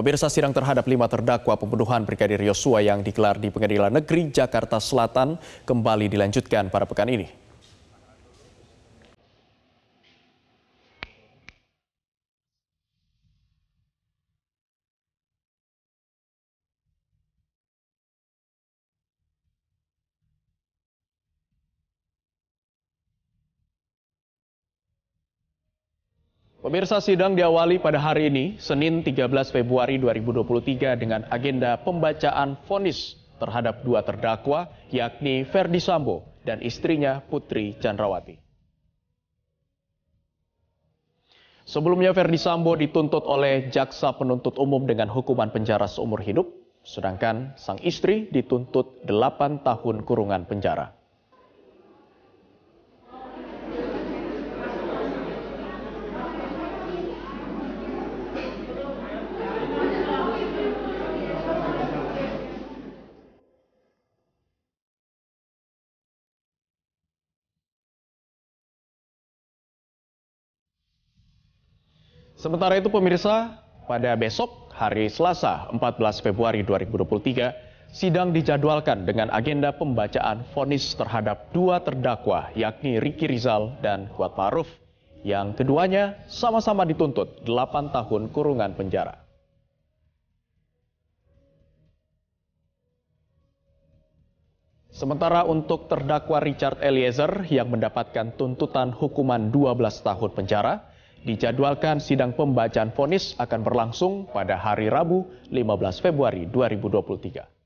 Pemirsa sidang terhadap lima terdakwa pembunuhan Brigadir Yosua yang digelar di Pengadilan Negeri Jakarta Selatan kembali dilanjutkan pada pekan ini. Pemirsa sidang diawali pada hari ini, Senin 13 Februari 2023 dengan agenda pembacaan vonis terhadap dua terdakwa, yakni Ferdi Sambo dan istrinya Putri Chandrawati. Sebelumnya Ferdi Sambo dituntut oleh jaksa penuntut umum dengan hukuman penjara seumur hidup, sedangkan sang istri dituntut 8 tahun kurungan penjara. Sementara itu pemirsa, pada besok hari Selasa 14 Februari 2023, sidang dijadwalkan dengan agenda pembacaan vonis terhadap dua terdakwa yakni Riki Rizal dan Kuat Maruf yang keduanya sama-sama dituntut 8 tahun kurungan penjara. Sementara untuk terdakwa Richard Eliezer yang mendapatkan tuntutan hukuman 12 tahun penjara, Dijadwalkan sidang pembacaan vonis akan berlangsung pada hari Rabu 15 Februari 2023.